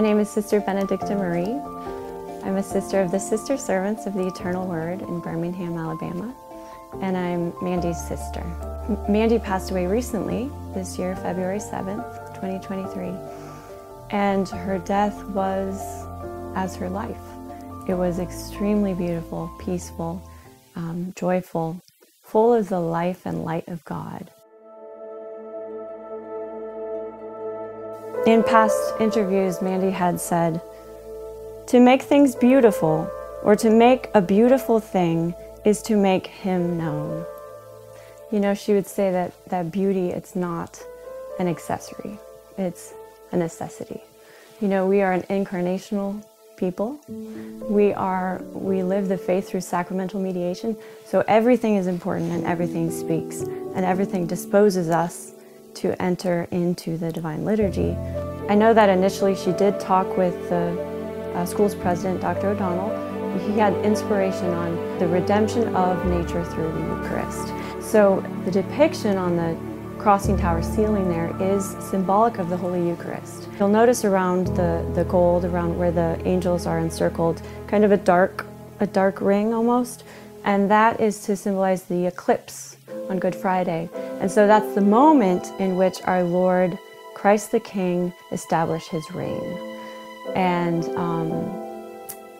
name is Sister Benedicta Marie. I'm a sister of the Sister Servants of the Eternal Word in Birmingham, Alabama, and I'm Mandy's sister. Mandy passed away recently, this year, February 7th, 2023, and her death was as her life. It was extremely beautiful, peaceful, um, joyful, full of the life and light of God. In past interviews, Mandy had said, To make things beautiful, or to make a beautiful thing, is to make Him known. You know, she would say that, that beauty, it's not an accessory, it's a necessity. You know, we are an incarnational people. We are we live the faith through sacramental mediation. So everything is important and everything speaks and everything disposes us to enter into the divine liturgy. I know that initially she did talk with the uh, school's president, Dr. O'Donnell. He had inspiration on the redemption of nature through the Eucharist. So the depiction on the crossing tower ceiling there is symbolic of the Holy Eucharist. You'll notice around the, the gold, around where the angels are encircled, kind of a dark, a dark ring almost, and that is to symbolize the eclipse on Good Friday. And so that's the moment in which our Lord Christ the King established his reign. And, um,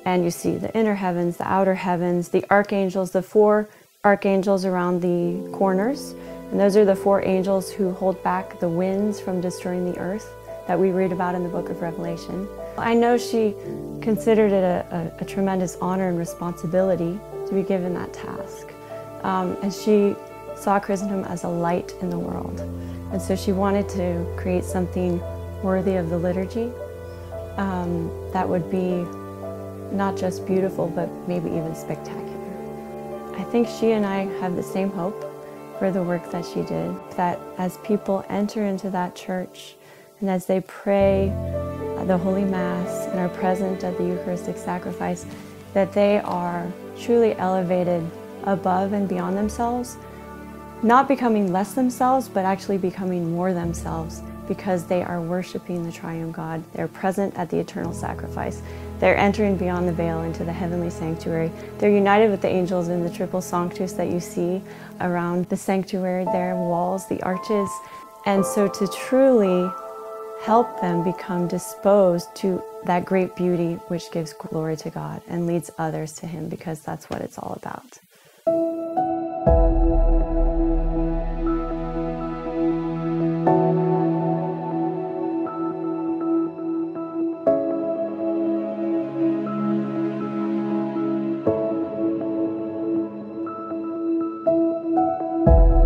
and you see the inner heavens, the outer heavens, the archangels, the four archangels around the corners. And those are the four angels who hold back the winds from destroying the earth that we read about in the book of Revelation. I know she considered it a, a, a tremendous honor and responsibility to be given that task. Um, and she saw Christendom as a light in the world. And so she wanted to create something worthy of the liturgy um, that would be not just beautiful, but maybe even spectacular. I think she and I have the same hope for the work that she did, that as people enter into that church and as they pray the Holy Mass and are present at the Eucharistic sacrifice, that they are truly elevated above and beyond themselves not becoming less themselves, but actually becoming more themselves because they are worshiping the triune God. They're present at the eternal sacrifice. They're entering beyond the veil into the heavenly sanctuary. They're united with the angels in the triple sanctus that you see around the sanctuary their walls, the arches. And so to truly help them become disposed to that great beauty which gives glory to God and leads others to Him because that's what it's all about. you